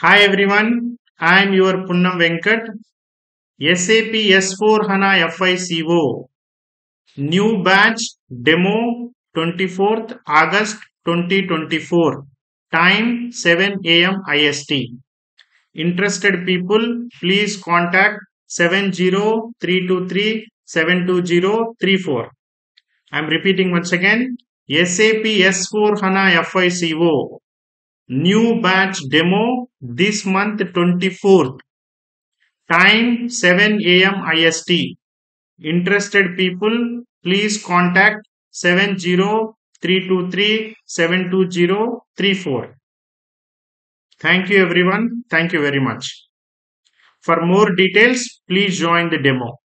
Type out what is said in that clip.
Hi everyone, I am your Punnam Venkat. SAP S4 HANA FICO new batch demo 24th August 2024 time 7 am IST. Interested people please contact 70323 72034. I am repeating once again SAP S4 HANA FICO new batch demo this month 24th time 7 am ist interested people please contact 70323 72034 thank you everyone. Thank you very much. For more details please join the demo